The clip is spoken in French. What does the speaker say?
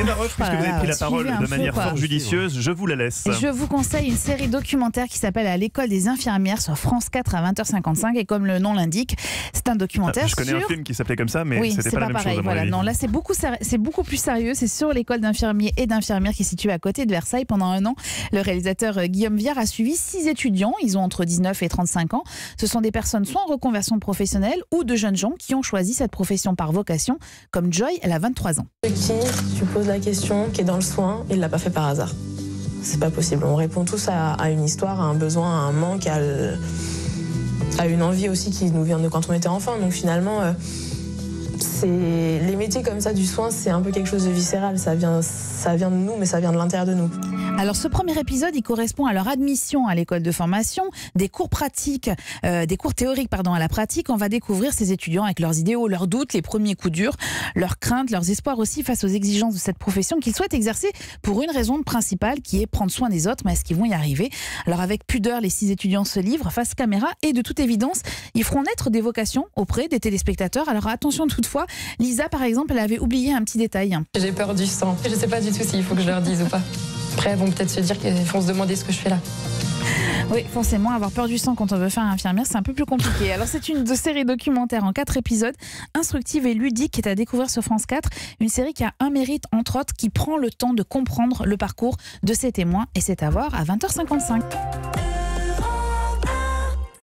Eva Roche, puisque vous avez pris la parole de manière fort judicieuse, je vous la laisse. Je vous conseille une série documentaire qui s'appelle À l'école des infirmières sur France 4 à 20h55 et comme le nom l'indique, c'est un documentaire Je connais sur un film qui s'appelait comme ça, mais oui, c'était pas, pas, la même pareil. chose. voilà. Non, là c'est beaucoup, ser- c'est beaucoup plus sérieux. C'est sur l'école d'infirmiers et d'infirmières qui est située à côté de Versailles pendant un an. Le réalisateur euh, Guillaume Viard a suivi six étudiants. Ils ont entre 19 et 35 ans. Ce sont des personnes soit en reconversion professionnelle ou de jeunes gens qui ont choisi cette profession par vocation, comme Joy. Elle a 23 ans. Qui tu poses question, qui est dans le soin, il l'a pas fait par hasard. C'est pas possible. On répond tous à, une histoire, à un besoin, à un manque, à une envie aussi qui nous vient de quand on était enfant. Donc finalement, euh, c'est les métiers comme ça du soin, c'est un peu quelque chose de viscéral. Ça vient, ça vient de nous, mais ça vient de l'intérieur de nous. Alors ce premier épisode, il correspond à leur admission à l'école de formation, des cours pratiques, euh, des cours théoriques pardon à la pratique. On va découvrir ces étudiants avec leurs idéaux, leurs doutes, les premiers coups durs, leurs craintes, leurs espoirs aussi face aux exigences de cette profession qu'ils souhaitent exercer pour une raison principale qui est prendre soin des autres. Mais est-ce qu'ils vont y arriver? Alors avec pudeur, les six étudiants se livrent face caméra et de toute évidence, ils feront naître des vocations auprès des téléspectateurs. Alors attention toutefois, Lisa par exemple, elle avait oublié un petit détail. J'ai peur du sang. Je sais pas du tout s'il faut que je leur dise ou pas. Après, elles vont peut-être se dire qu'elles vont se demander ce que je fais là. Oui, forcément, avoir peur du sang quand on veut faire infirmière, c'est un peu plus compliqué. Alors, c'est une série documentaire en quatre épisodes, instructive et ludique, qui est à découvrir sur France 4. Une série qui a un mérite, entre autres, qui prend le temps de comprendre le parcours de ses témoins. Et c'est à voir à 20h55.